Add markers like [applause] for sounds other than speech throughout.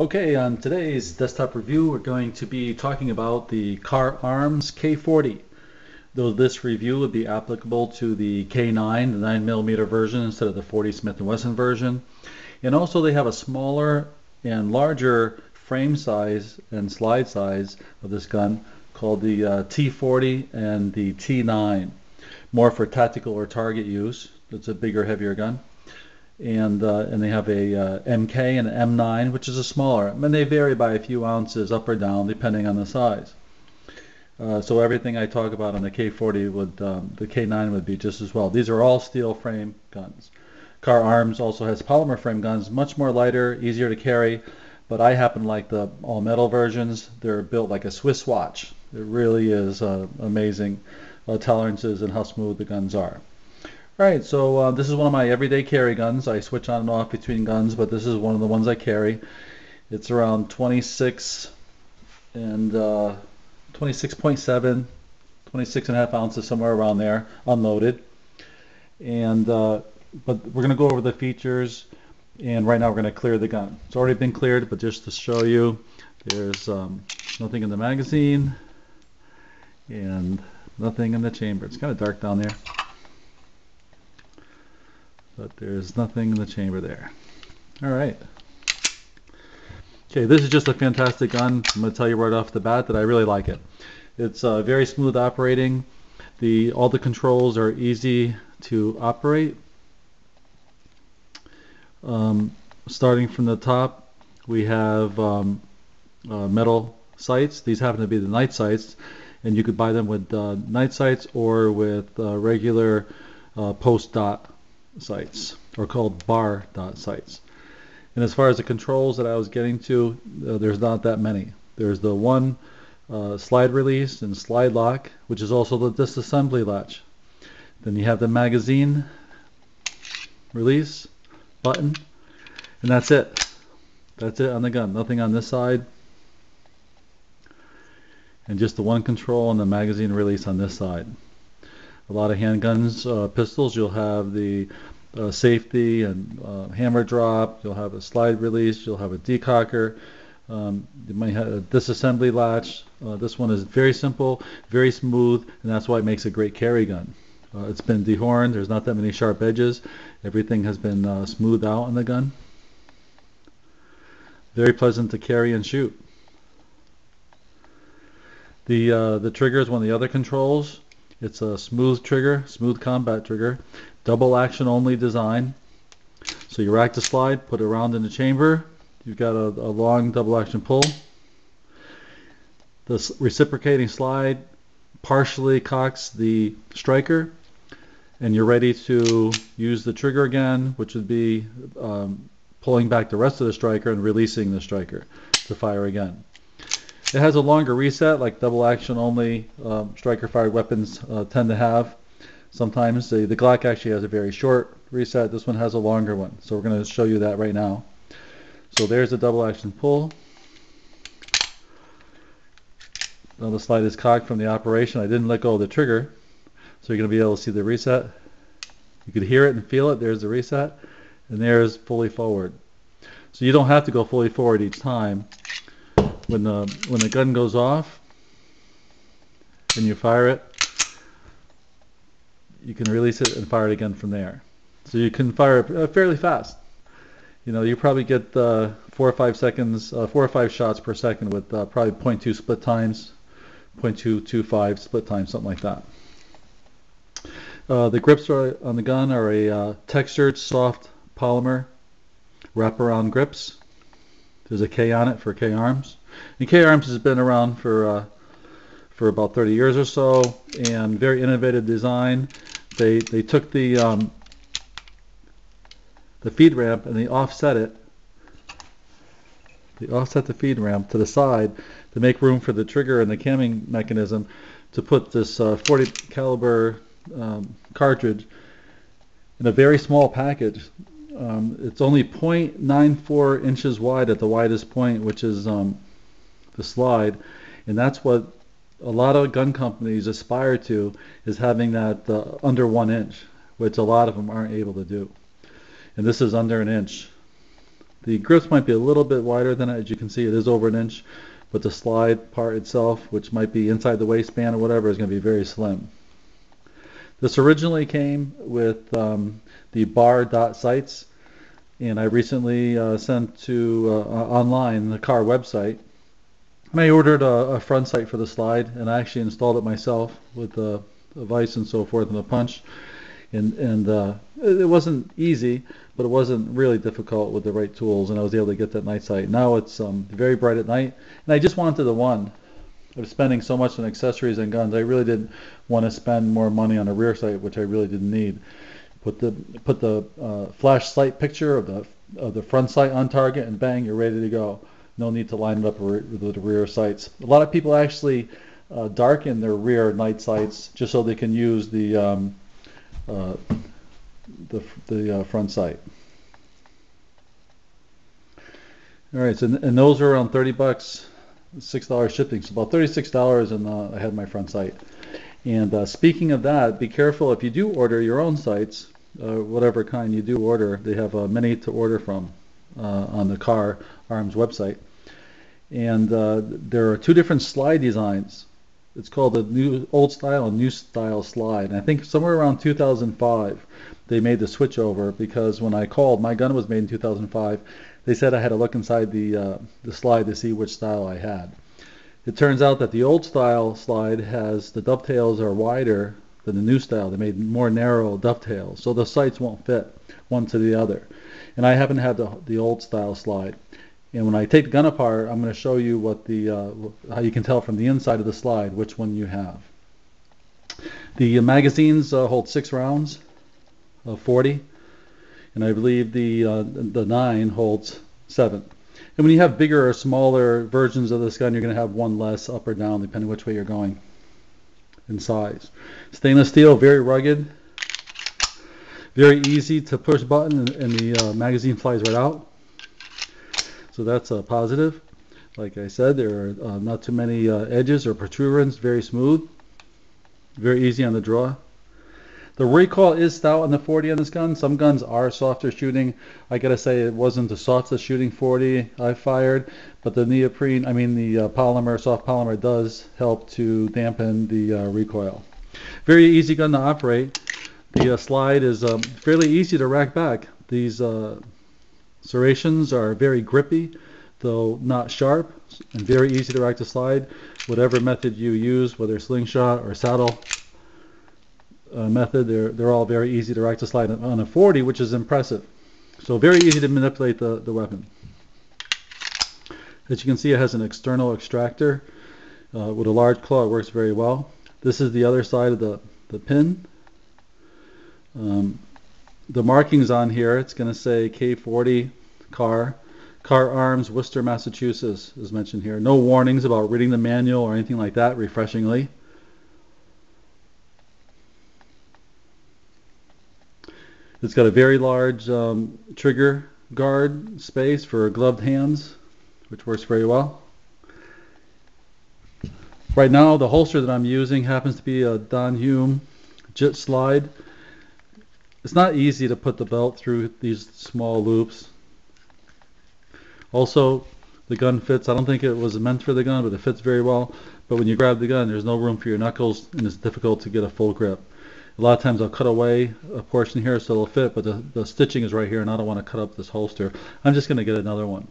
Okay, on today's desktop review, we're going to be talking about the Kahr Arms K40. Though this review would be applicable to the K9, the 9mm version instead of the 40 Smith & Wesson version. And also they have a smaller and larger frame size and slide size of this gun called the uh, T40 and the T9. More for tactical or target use. It's a bigger, heavier gun and uh, and they have a uh, MK and an M9, which is a smaller, and they vary by a few ounces up or down depending on the size. Uh, so everything I talk about on the K40 would, um, the K9 would be just as well. These are all steel frame guns. Kahr Arms also has polymer frame guns, much more lighter, easier to carry, but I happen to like the all metal versions. They're built like a Swiss watch. It really is uh, amazing uh, tolerances and how smooth the guns are. Alright, so uh, this is one of my everyday carry guns. I switch on and off between guns, but this is one of the ones I carry. It's around 26 and uh, 26.7, 26 and a half ounces, somewhere around there, unloaded. And uh, but we're going to go over the features, and right now we're going to clear the gun. It's already been cleared, but just to show you, there's um, nothing in the magazine and nothing in the chamber. It's kind of dark down there but there's nothing in the chamber there. All right. Okay, this is just a fantastic gun. I'm going to tell you right off the bat that I really like it. It's uh, very smooth operating. The all the controls are easy to operate. Um, starting from the top, we have um, uh, metal sights. These happen to be the night sights, and you could buy them with uh, night sights or with uh, regular uh, post dot sights, or called bar dot sights. And as far as the controls that I was getting to, uh, there's not that many. There's the one uh, slide release and slide lock, which is also the disassembly latch. Then you have the magazine release button, and that's it. That's it on the gun. Nothing on this side. And just the one control and the magazine release on this side a lot of handguns, uh, pistols, you'll have the uh, safety and uh, hammer drop, you'll have a slide release, you'll have a decocker, um, you might have a disassembly latch. Uh, this one is very simple, very smooth, and that's why it makes a great carry gun. Uh, it's been dehorned, there's not that many sharp edges, everything has been uh, smoothed out on the gun. Very pleasant to carry and shoot. The, the trigger is one of the other controls. It's a smooth trigger, smooth combat trigger, double action only design. So you rack the slide, put it around in the chamber. You've got a, a long double action pull. The reciprocating slide partially cocks the striker and you're ready to use the trigger again, which would be um, pulling back the rest of the striker and releasing the striker to fire again. It has a longer reset, like double action only um, striker fired weapons uh, tend to have. Sometimes the, the Glock actually has a very short reset. This one has a longer one. So we're going to show you that right now. So there's a double action pull. Now the slide is cocked from the operation. I didn't let go of the trigger. So you're going to be able to see the reset. You could hear it and feel it. There's the reset. And there's fully forward. So you don't have to go fully forward each time when the when the gun goes off and you fire it, you can release it and fire it again from there. So you can fire uh, fairly fast. You know, you probably get uh, four or five seconds, uh, four or five shots per second with uh, probably 0.2 split times, 0.225 split times, something like that. Uh, the grips are, on the gun are a uh, textured soft polymer wraparound grips. There's a K on it for K arms. And K-Arms has been around for uh, for about 30 years or so, and very innovative design. They they took the um, the feed ramp and they offset it. They offset the feed ramp to the side to make room for the trigger and the camming mechanism to put this uh, 40 caliber um, cartridge in a very small package. Um, it's only 0.94 inches wide at the widest point, which is um, the slide, and that's what a lot of gun companies aspire to is having that uh, under one inch, which a lot of them aren't able to do. And this is under an inch, The grips might be a little bit wider than it. As you can see, it is over an inch, but the slide part itself, which might be inside the waistband or whatever, is going to be very slim. This originally came with um, the bar dot sights, and I recently uh, sent to uh, online the Kahr website. And I ordered a, a, front sight for the slide, and I actually installed it myself with the, vise and so forth and the punch. And and uh, it wasn't easy, but it wasn't really difficult with the right tools, and I was able to get that night sight. Now it's um, very bright at night, and I just wanted the one. I was spending so much on accessories and guns, I really didn't want to spend more money on a rear sight, which I really didn't need. Put the put the uh, flash sight picture of the of the front sight on target, and bang, you're ready to go. No need to line it up with the rear sights. A lot of people actually uh, darken their rear night sights just so they can use the um, uh, the, the uh, front sight. All right, so and those are around 30 bucks, six dollars shipping, so about 36 dollars, and uh, I had my front sight. And uh, speaking of that, be careful if you do order your own sights, uh, whatever kind you do order. They have many to order from on the Kahr Arms website, and uh, there are two different slide designs it's called the new old style and new style slide. And I think somewhere around 2005 they made the switch over because when I called, my gun was made in 2005. They said I had to look inside the uh, the slide to see which style I had. It turns out that the old style slide has the dovetails are wider than the new style. They made more narrow dovetails, so the sights won't fit one to the other. And I happen to have the the old style slide. And when I take the gun apart, I'm going to show you what the uh, how you can tell from the inside of the slide which one you have. The magazines uh, hold six rounds of 40, and I believe the uh, the nine holds seven. And when you have bigger or smaller versions of this gun, you're going to have one less up or down depending which way you're going in size. Stainless steel, very rugged, very easy to push button, and, the uh, magazine flies right out. So that's a positive. Like I said, there are uh, not too many uh, edges or protrusions, very smooth, very easy on the draw. The recoil is stout on the 40 on this gun. Some guns are softer shooting. I gotta say it wasn't the softest shooting 40 I fired, but the neoprene, I mean the uh, polymer, soft polymer does help to dampen the uh, recoil. Very easy gun to operate. The uh, slide is um, fairly easy to rack back. These uh, Serrations are very grippy, though not sharp, and very easy to rack to slide. Whatever method you use, whether slingshot or saddle uh, method, they're, they're all very easy to rack to slide on a 40, which is impressive. So very easy to manipulate the, the weapon. As you can see, it has an external extractor. Uh, with a large claw, it works very well. This is the other side of the, the pin. Um, the markings on here, it's going to say K40 Kahr. Kahr Arms, Worcester, Massachusetts is mentioned here. No warnings about reading the manual or anything like that, refreshingly. It's got a very large um, trigger guard space for gloved hands, which works very well. Right now, the holster that I'm using happens to be a Don Hume Jit Slide it's not easy to put the belt through these small loops. Also, the gun fits. I don't think it was meant for the gun, but it fits very well. But when you grab the gun, there's no room for your knuckles, and it's difficult to get a full grip. A lot of times I'll cut away a portion here so it'll fit, but the, the stitching is right here, and I don't want to cut up this holster. I'm just going to get another one,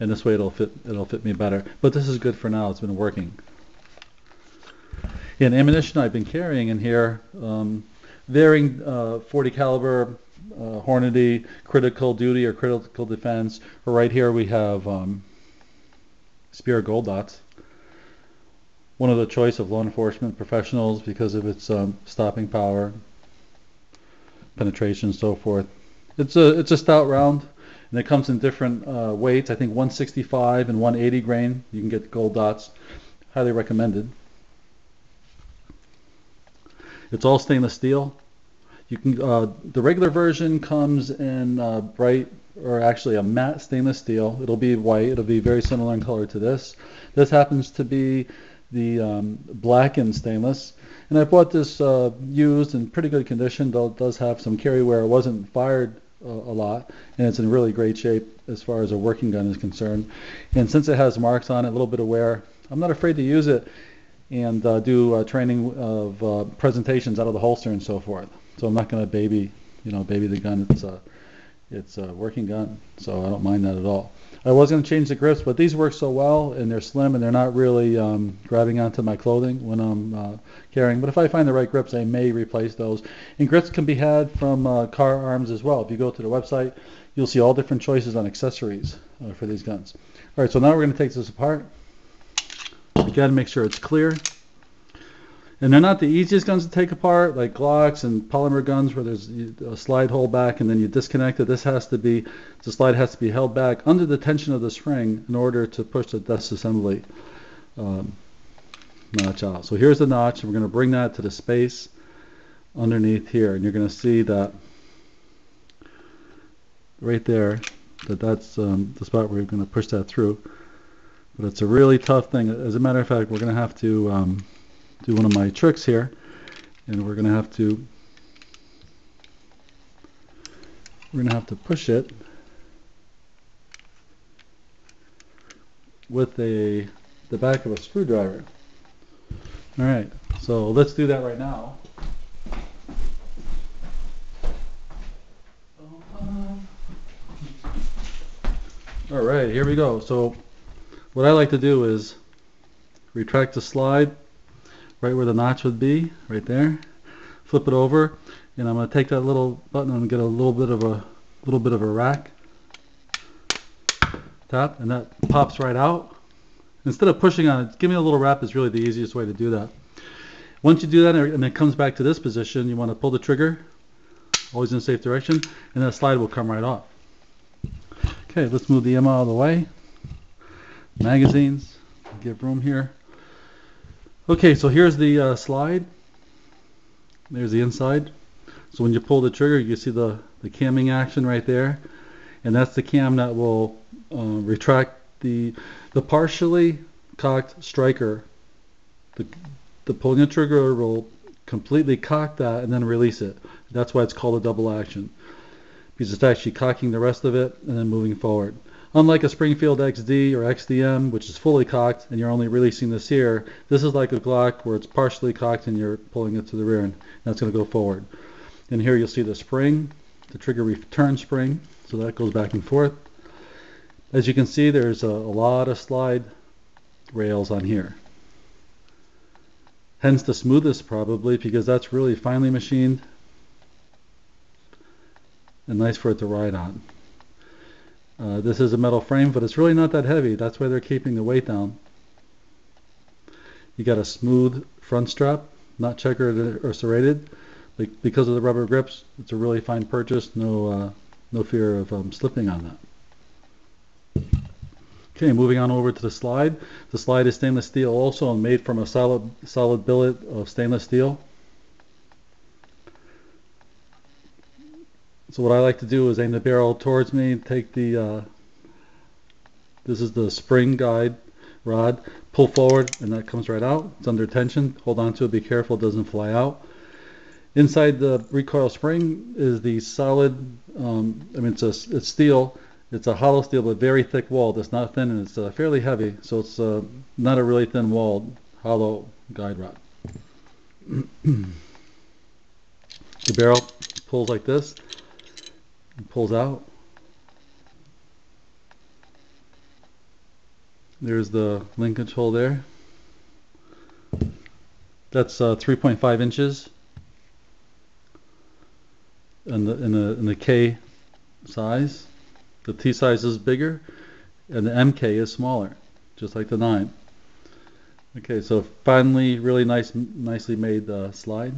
and this way it'll fit. It'll fit me better. But this is good for now. It's been working. In ammunition I've been carrying in here, um, varying uh, 40 caliber uh, Hornady critical duty or critical defense. Right here we have um, Speer Gold Dots. One of the choice of law enforcement professionals because of its um, stopping power, penetration, and so forth. It's a it's a stout round, and it comes in different uh, weights. I think 165 and 180 grain. You can get gold dots. Highly recommended. It's all stainless steel. You can uh, the regular version comes in uh, bright or actually a matte stainless steel. It'll be white. It'll be very similar in color to this. This happens to be the um, blackened stainless. And I bought this uh, used in pretty good condition, though it does have some carry wear. It wasn't fired a, a lot, and it's in really great shape as far as a working gun is concerned. And since it has marks on it, a little bit of wear, I'm not afraid to use it and uh, do uh, training of uh, presentations out of the holster and so forth. So I'm not going to baby, you know, baby the gun. It's a, it's a working gun, so I don't mind that at all. I was going to change the grips, but these work so well and they're slim and they're not really um, grabbing onto my clothing when I'm uh, carrying. But if I find the right grips, I may replace those. And grips can be had from uh, Kahr Arms as well. If you go to the website, you'll see all different choices on accessories uh, for these guns. All right, so now we're going to take this apart. You got to make sure it's clear. And they're not the easiest guns to take apart, like Glocks and polymer guns where there's a slide hole back and then you disconnect it. This has to be, the slide has to be held back under the tension of the spring in order to push the disassembly um, notch out. So here's the notch, and we're going to bring that to the space underneath here, and you're going to see that right there, that that's um, the spot where you're going to push that through. But it's a really tough thing. As a matter of fact, we're going to have to um, do one of my tricks here and we're going to have to we're going to have to push it with a the back of a screwdriver. All right, so let's do that right now. All right, here we go. So what I like to do is retract the slide right where the notch would be, right there. Flip it over, and I'm going to take that little button and get a little bit of a little bit of a rack. Tap, and that pops right out. Instead of pushing on it, giving a little rap is really the easiest way to do that. Once you do that and it comes back to this position, you want to pull the trigger, always in a safe direction, and that slide will come right off. Okay, let's move the M out of the way. Magazines, give room here. Okay, so here's the uh, slide. There's the inside. So when you pull the trigger, you see the, the camming action right there. And that's the cam that will uh, retract the, the partially cocked striker. The, the pulling the trigger will completely cock that and then release it. That's why it's called a double action. Because it's actually cocking the rest of it and then moving forward. Unlike a Springfield XD or XDM, which is fully cocked and you're only releasing this here, this is like a Glock where it's partially cocked and you're pulling it to the rear and that's going to go forward. And here you'll see the spring, the trigger return spring, so that goes back and forth. As you can see, there's a, a lot of slide rails on here. Hence the smoothest probably because that's really finely machined and nice for it to ride on. Uh, this is a metal frame, but it's really not that heavy. That's why they're keeping the weight down. You got a smooth front strap, not checkered or serrated. Because of the rubber grips, it's a really fine purchase. No, uh, no fear of um, slipping on that. Okay, moving on over to the slide. The slide is stainless steel also and made from a solid, solid billet of stainless steel. So what I like to do is aim the barrel towards me, take the, uh, this is the spring guide rod, pull forward and that comes right out. It's under tension. Hold on to it, be careful it doesn't fly out. Inside the recoil spring is the solid, um, I mean it's, a, it's steel, it's a hollow steel but very thick walled. It's not thin and it's uh, fairly heavy, so it's uh, not a really thin walled hollow guide rod. [clears throat] the barrel pulls like this pulls out. There's the linkage hole there. That's uh, 3.5 inches in the, in, the, in the K size. The T size is bigger and the MK is smaller, just like the 9. Okay, so finally, really nice, nicely made uh, slide.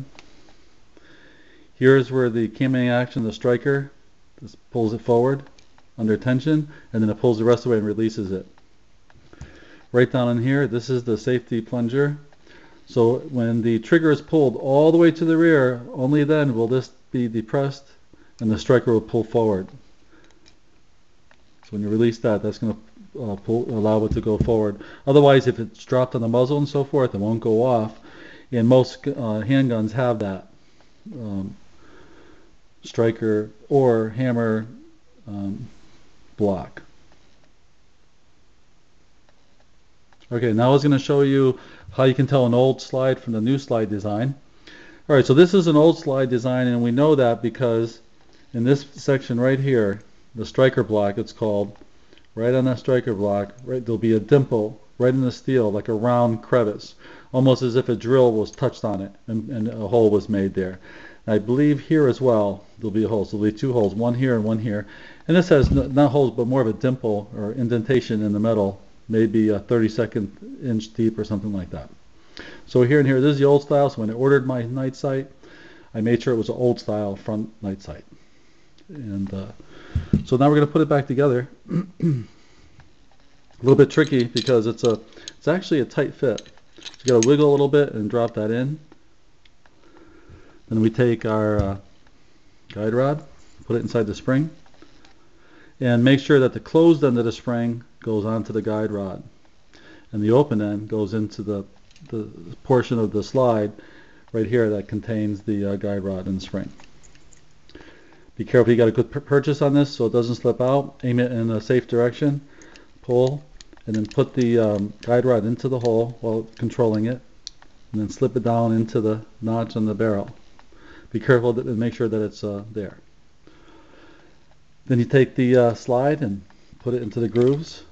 Here's where the camming action, the striker, this pulls it forward under tension and then it pulls the rest away and releases it. Right down in here, this is the safety plunger. So when the trigger is pulled all the way to the rear, only then will this be depressed and the striker will pull forward. So when you release that, that's going to uh, pull, allow it to go forward. Otherwise, if it's dropped on the muzzle and so forth, it won't go off. And most uh, handguns have that. Um, striker or hammer um, block. Okay, now I was going to show you how you can tell an old slide from the new slide design. All right, so this is an old slide design, and we know that because in this section right here, the striker block, it's called, right on that striker block, right, there'll be a dimple right in the steel, like a round crevice, almost as if a drill was touched on it and, and a hole was made there. I believe here as well, there'll be holes. there'll be two holes, one here and one here. And this has not holes, but more of a dimple or indentation in the metal maybe a 32nd inch deep or something like that. So here and here, this is the old style. So when I ordered my night sight, I made sure it was an old style front night sight. And uh, so now we're going to put it back together. [clears throat] a little bit tricky because it's a it's actually a tight fit. So you got to wiggle a little bit and drop that in. Then we take our uh, guide rod, put it inside the spring, and make sure that the closed end of the spring goes onto the guide rod and the open end goes into the, the portion of the slide right here that contains the uh, guide rod and spring. Be careful you got a good purchase on this so it doesn't slip out. Aim it in a safe direction. Pull and then put the um, guide rod into the hole while controlling it and then slip it down into the notch on the barrel. Be careful and make sure that it's uh, there. Then you take the uh, slide and put it into the grooves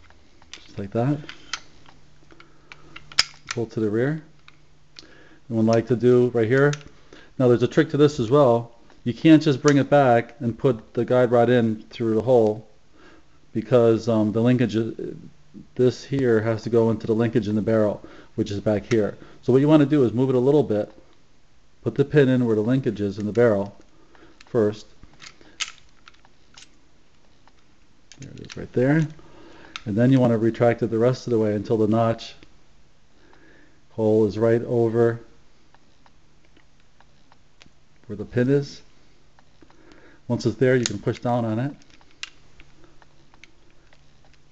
just like that. Pull to the rear. And one like to do right here. Now there's a trick to this as well. You can't just bring it back and put the guide rod in through the hole because um, the linkage, this here has to go into the linkage in the barrel, which is back here. So what you want to do is move it a little bit, put the pin in where the linkage is in the barrel first. There it is right there. And then you want to retract it the rest of the way until the notch hole is right over where the pin is. Once it's there, you can push down on it.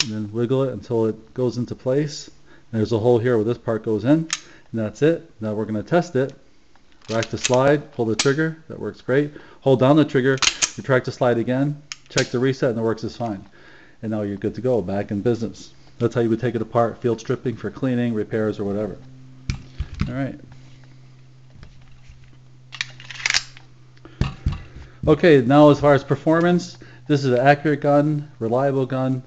And then wiggle it until it goes into place. There's a hole here where this part goes in. And that's it. Now we're going to test it. Rack the slide, pull the trigger. That works great. Hold down the trigger, retract the slide again, check the reset, and it works just fine and now you're good to go, back in business. That's how you would take it apart, field stripping for cleaning, repairs, or whatever. All right. Okay, now as far as performance, this is an accurate gun, reliable gun,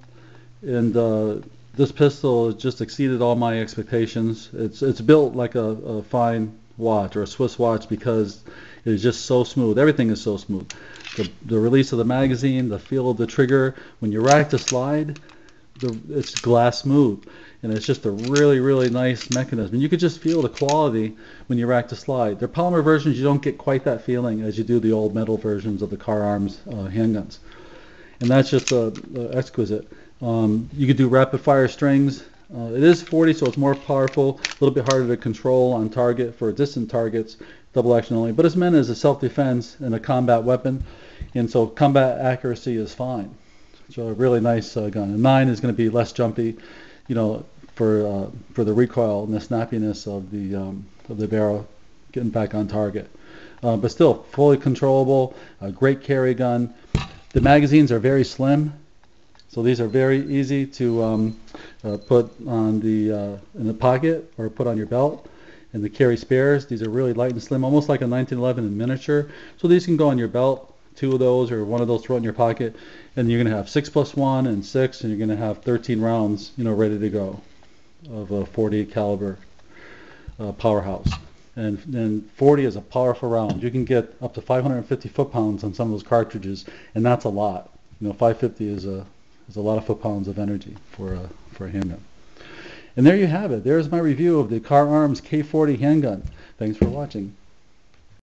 and uh, this pistol just exceeded all my expectations. It's it's built like a, a fine watch or a Swiss watch because it is just so smooth. Everything is so smooth. The, the release of the magazine, the feel of the trigger, when you rack the slide, the, it's glass smooth. And it's just a really, really nice mechanism. And you could just feel the quality when you rack the slide. They're polymer versions, you don't get quite that feeling as you do the old metal versions of the Kahr Arms uh, handguns. And that's just uh, exquisite. Um, you could do rapid fire strings. Uh, it is 40, so it's more powerful, a little bit harder to control on target for distant targets double action only, but it's meant as a self-defense and a combat weapon, and so combat accuracy is fine. So a really nice uh, gun. And nine is going to be less jumpy, you know, for uh, for the recoil and the snappiness of the um, of the barrel getting back on target. Uh, but still fully controllable, a great carry gun. The magazines are very slim, so these are very easy to um, uh, put on the uh, in the pocket or put on your belt and the carry spares. These are really light and slim, almost like a 1911 in miniature. So these can go on your belt, two of those or one of those throw it in your pocket, and you're going to have six plus one and six, and you're going to have 13 rounds, you know, ready to go of a 40 caliber uh, powerhouse. And then 40 is a powerful round. You can get up to 550 foot-pounds on some of those cartridges, and that's a lot. You know, 550 is a is a lot of foot-pounds of energy for a for a handgun. And there you have it. There's my review of the Kahr Arms K40 handgun. Thanks for watching.